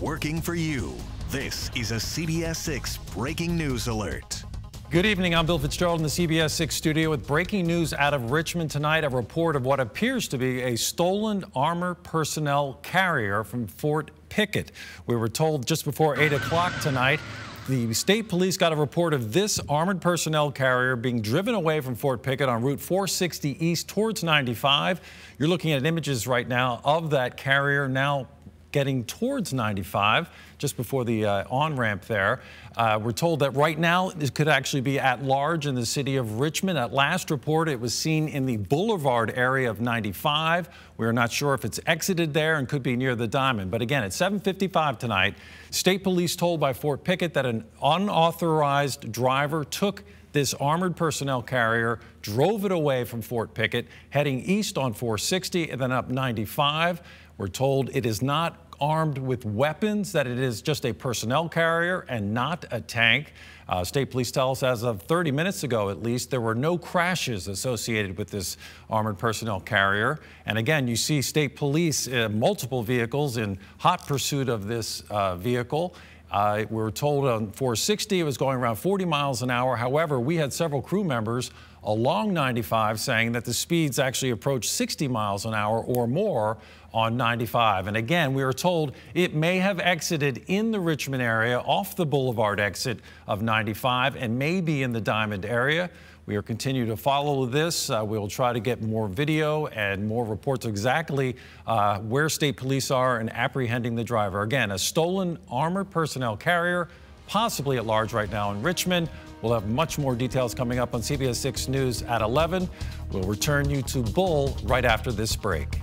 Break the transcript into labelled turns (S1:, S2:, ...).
S1: working for you. This is a CBS 6 breaking news alert.
S2: Good evening. I'm Bill Fitzgerald in the CBS 6 studio with breaking news out of Richmond tonight. A report of what appears to be a stolen armor personnel carrier from Fort Pickett. We were told just before 8 o'clock tonight the state police got a report of this armored personnel carrier being driven away from Fort Pickett on Route 460 east towards 95. You're looking at images right now of that carrier now getting towards 95 just before the uh, on-ramp there. Uh, we're told that right now it could actually be at large in the city of Richmond. At last report, it was seen in the boulevard area of 95. We're not sure if it's exited there and could be near the diamond. But again, at 755 tonight, state police told by Fort Pickett that an unauthorized driver took this armored personnel carrier, drove it away from Fort Pickett, heading east on 460 and then up 95. We're told it is not armed with weapons, that it is just a personnel carrier and not a tank. Uh, state police tell us as of 30 minutes ago, at least, there were no crashes associated with this armored personnel carrier. And again, you see state police, uh, multiple vehicles in hot pursuit of this uh, vehicle. Uh, we were told on 460 it was going around 40 miles an hour. However, we had several crew members along 95 saying that the speeds actually approached 60 miles an hour or more on 95. And again, we are told it may have exited in the Richmond area off the Boulevard exit of 95 and may be in the Diamond area. We are continuing to follow this. Uh, we'll try to get more video and more reports exactly uh, where state police are in apprehending the driver. Again, a stolen armored personnel carrier, possibly at large right now in Richmond. We'll have much more details coming up on CBS 6 News at 11. We'll return you to Bull right after this break.